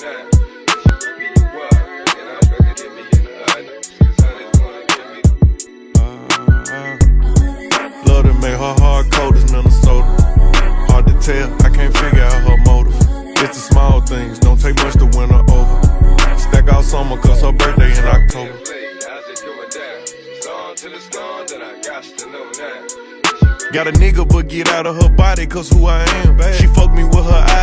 Uh-huh. love to make her hard cold as Minnesota. Hard to tell, I can't figure out her motive. It's the small things, don't take much to win her over. Stack out summer cause her birthday in October. Got a nigga, but get out of her body, cause who I am.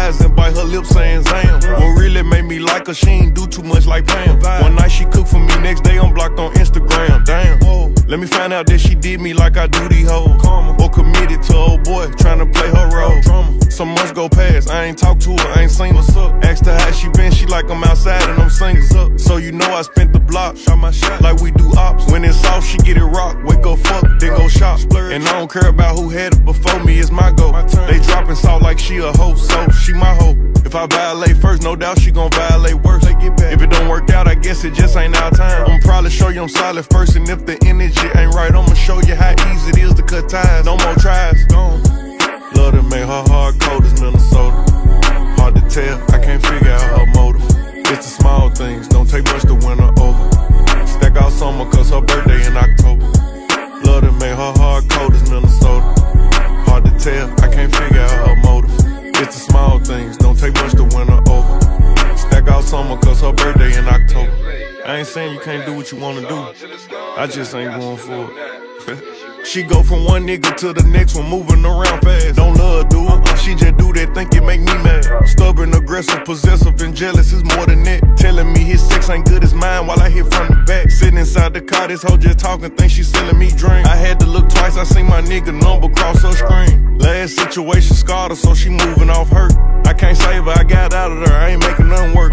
Eyes and bite her lips saying Zam. What really made me like her, she ain't do too much like Pam. One night she cooked for me, next day I'm blocked on Instagram. Damn. Let me find out that she did me like I do these hoes. Or committed to old boy, trying to play her role. Some months go past, I ain't talked to her, I ain't seen her. Asked her how she been, she like I'm outside and I'm single. So you know I spent the block, shot my shot like we do ops. When it's off, she get it rock, wake up fuck, then go shop. And I don't care about who had it before me, it's my go. They dropping salt like she a hoe, so she my hoe. If I violate first, no doubt she gon' violate worse. If it don't work out, I guess it just ain't our time. I'ma probably show you I'm solid first, and if the energy ain't right, I'ma show you how easy it is to cut ties. No more tries. Gone. Love to make her hard cold as Minnesota. Hard to tell, I can't figure out her motive. It's the small things, don't take much to win her over. Tell, I can't figure out her motive. It's the small things, don't take much to win her over. Stack out summer cause her birthday in October. I ain't saying you can't do what you wanna do. I just ain't going for it. She go from one nigga to the next one, moving around fast. Don't love her, do it. She just do that, think it make me mad. Stubborn, aggressive, possessive, and jealous is more than that. Telling me his sex ain't good as mine while I hit from the back. Sitting inside the car, this hoe just talking, think she selling me drink. I had to look twice, I seen my nigga number cross her screen. Last situation scarred her, so she moving off hurt. I can't save her, I got out of there, I ain't making nothing work.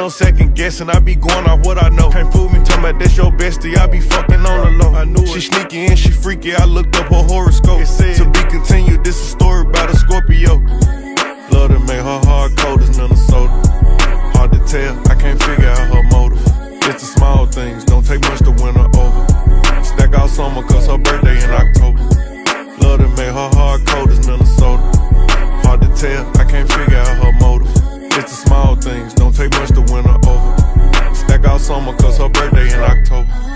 I'ma exit, ain't no second guessing, I be going off what I know. Can't fool me, talking about that's your bestie, I be fucking on the low. I knew she sneaky and she freaky, I looked up her horoscope. It said, to be continued, this is a story about a Scorpio. Love to make her hard cold as Minnesota. Hard to tell, I can't figure out her motive. It's the small things, don't take much to win her over. Stack out summer cause her birthday in October. Love to make her hard cold as Minnesota. Hard to tell, summer cause her birthday in October.